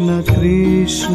Krishna Krishna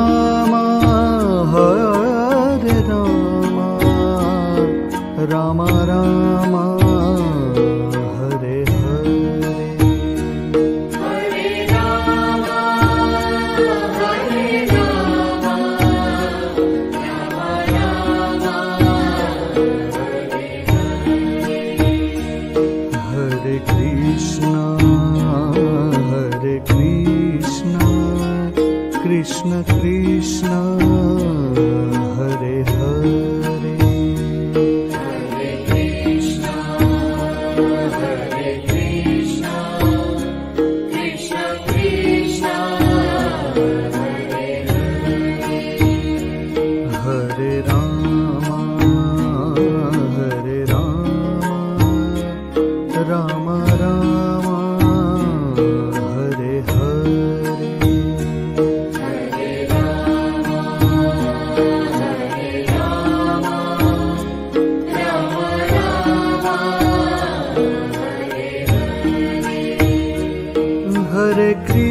Kriya.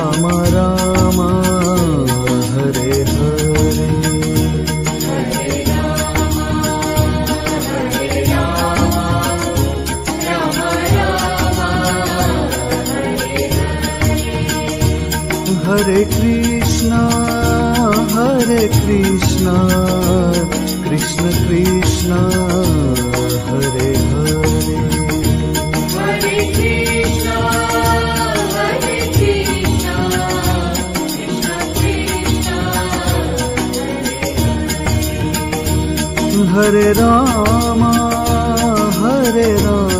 Ram Ram Hare Hare. Hare Krishna Hare Krishna Krishna Krishna Hare. Hare Rama Hare Ram.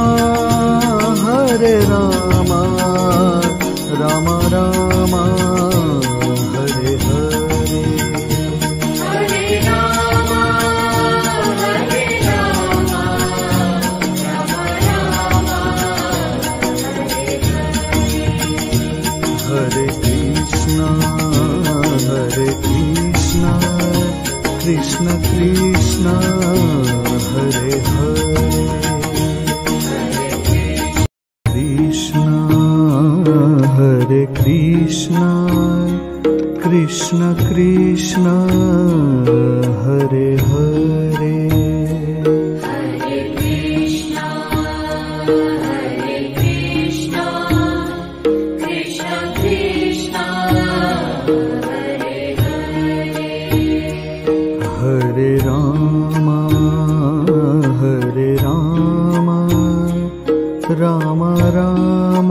Oh.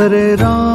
Hare Ram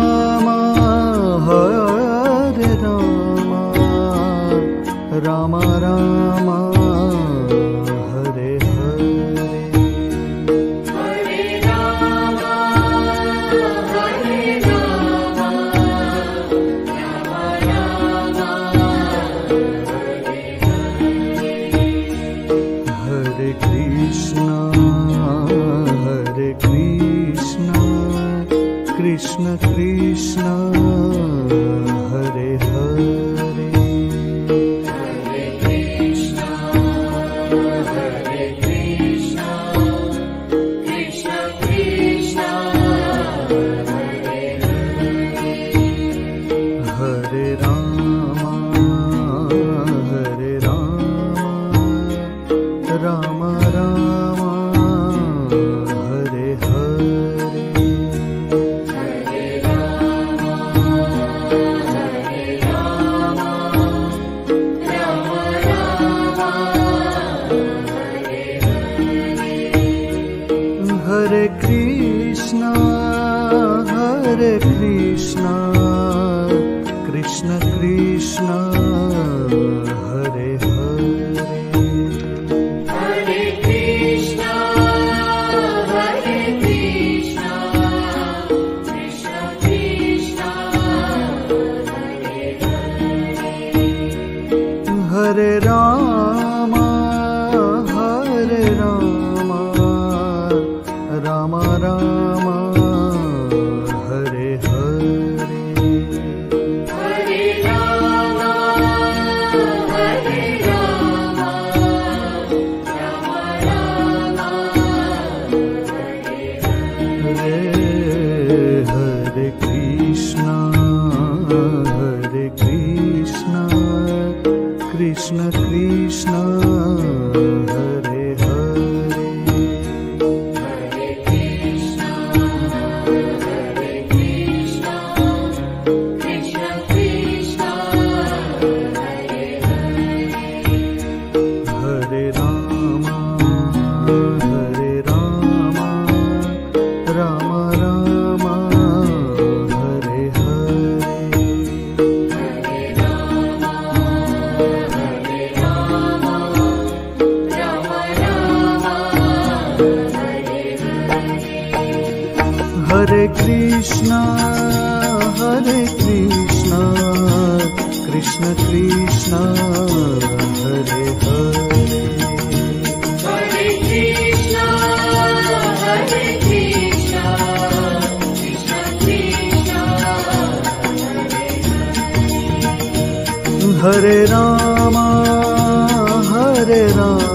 Hare Rama Hare Ram.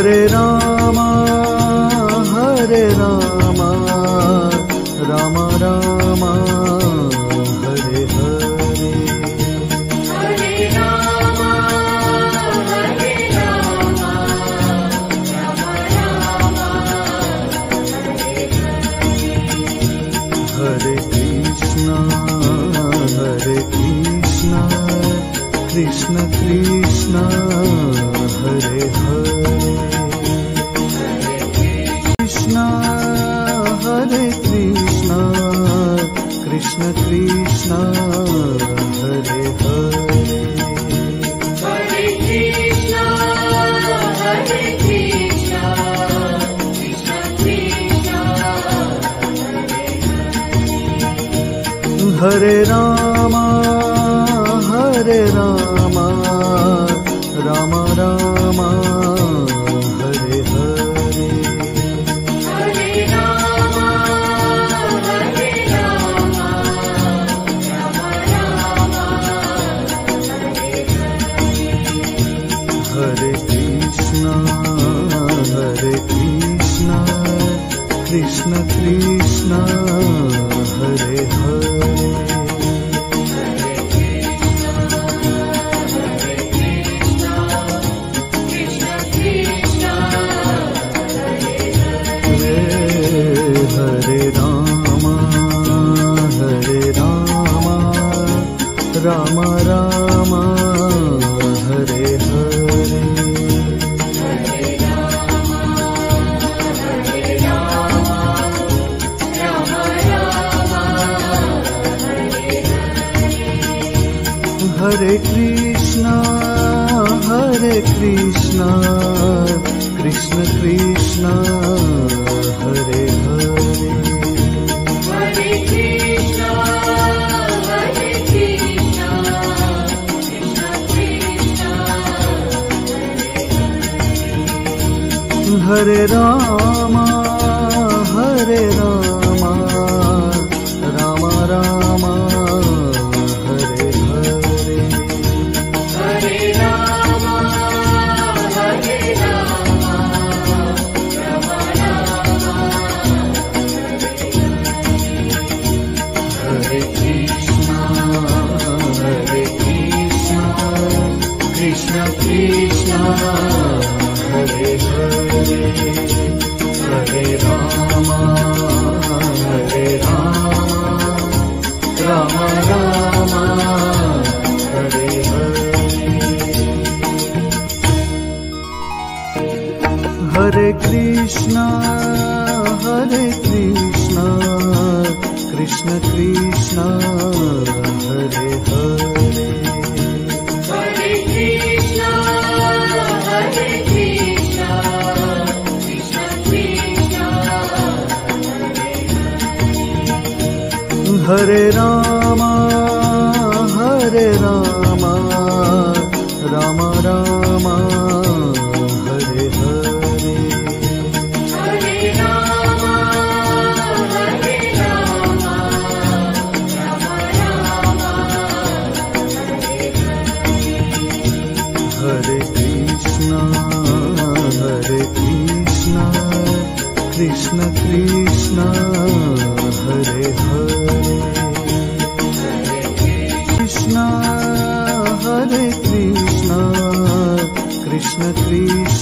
Hare Ram Hare Krishna, Hare Krishna, Krishna Krishna, Hare Hare. Hare Krishna, Krishna, Krishna Krishna, Rama, Hare Rama.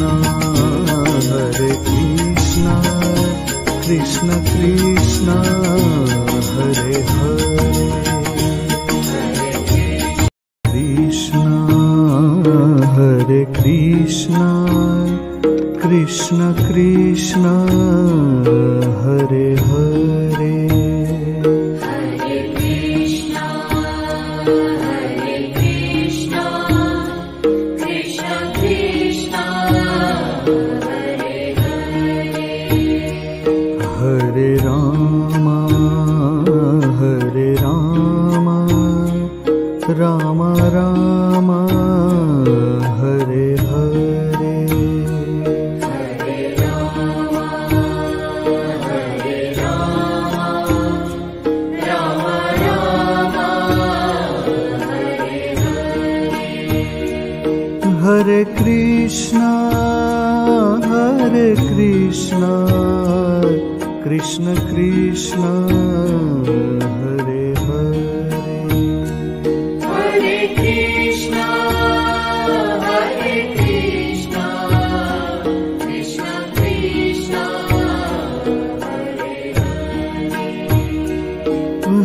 Krishna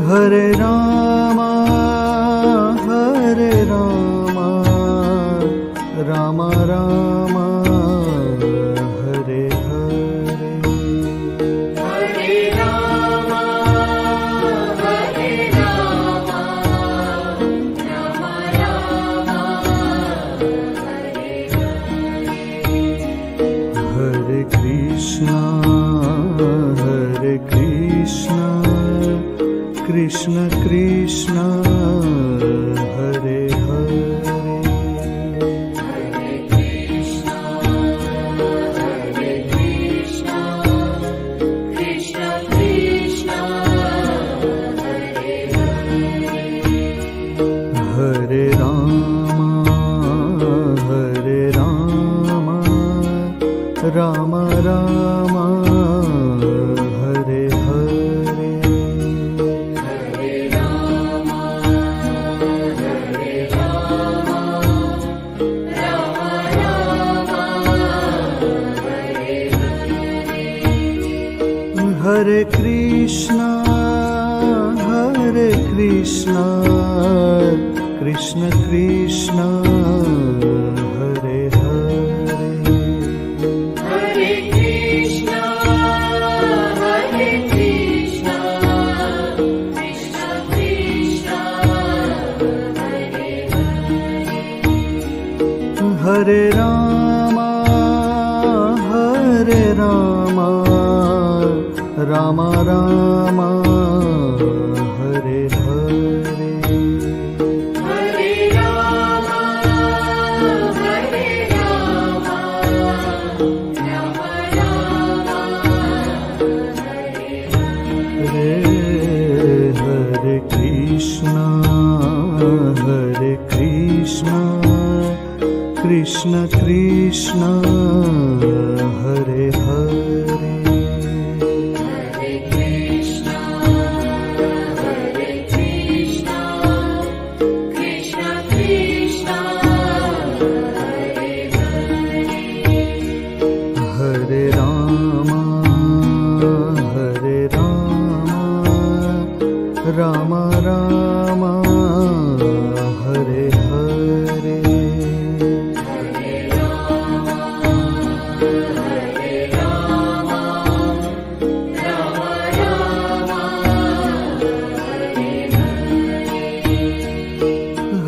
Hare Ram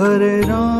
Hare Ram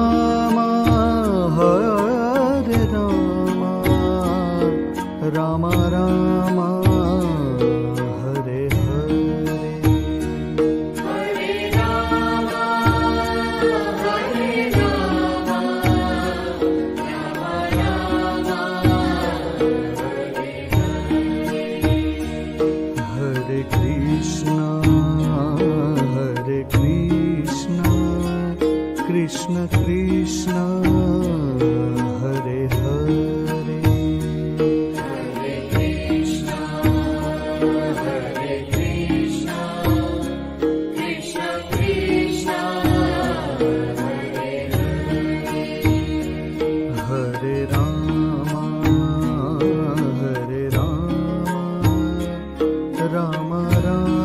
Ramaram.